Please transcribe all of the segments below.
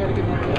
I gotta get my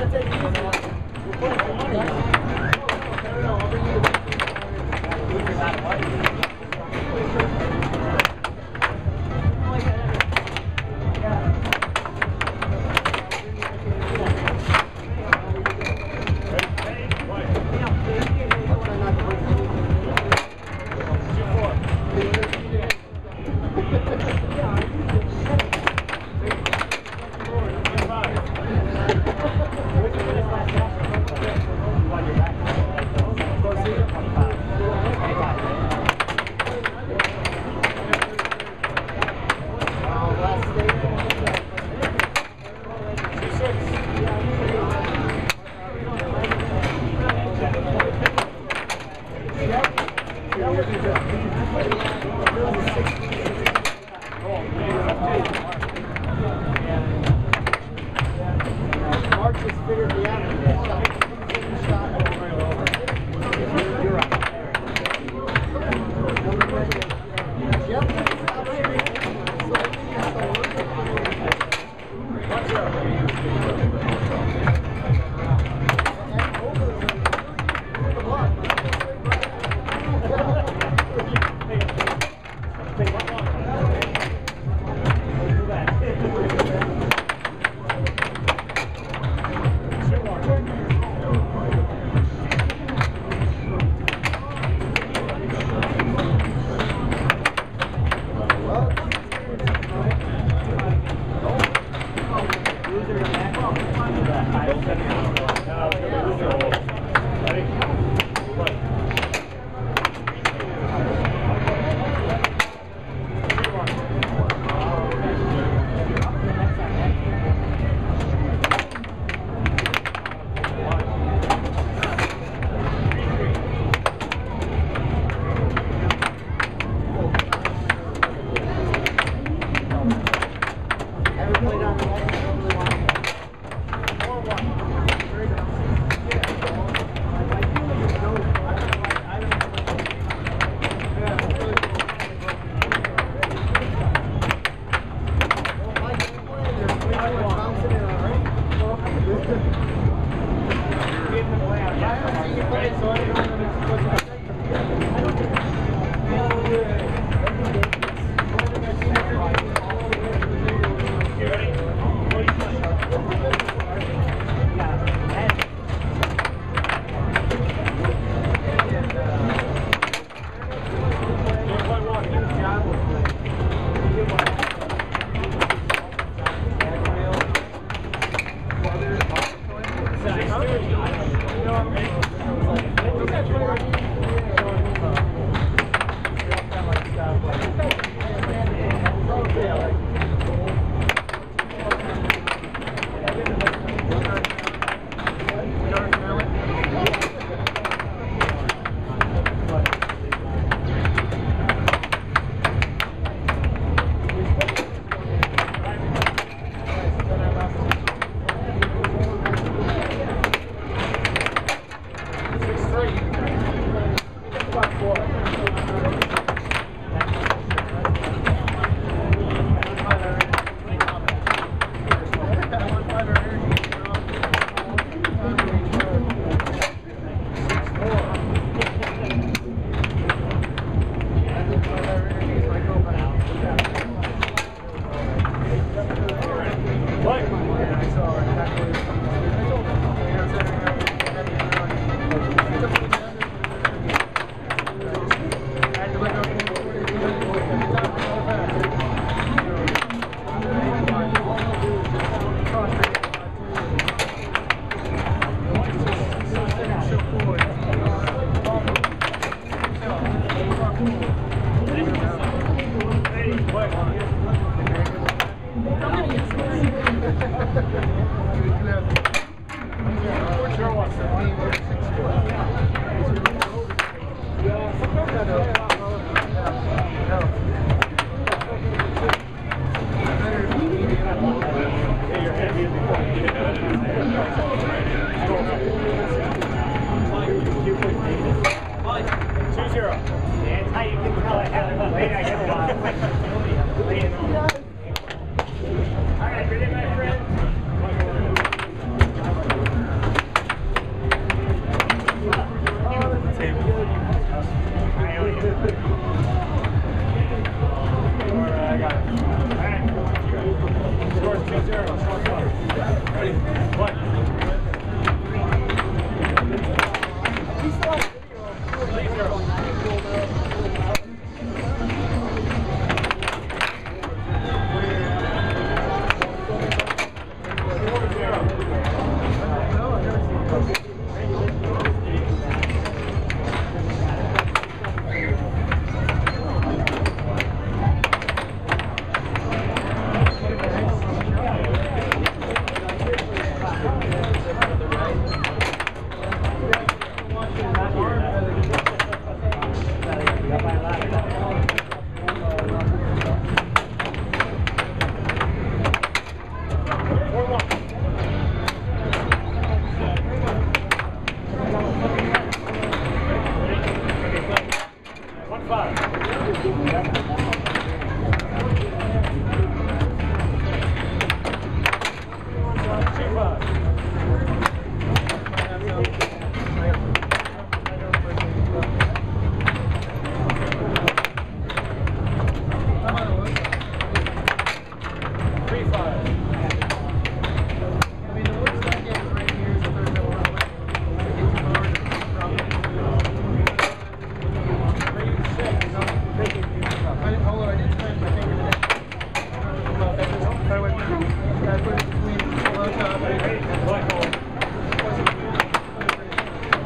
在在医院吗？我过来帮忙。Okay. Which one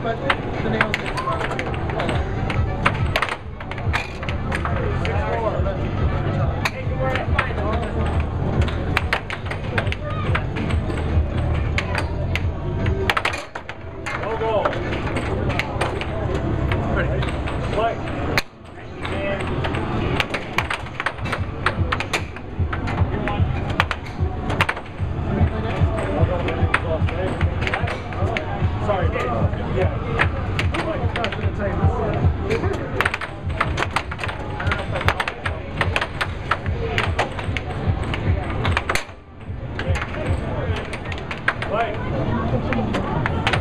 budget? Play.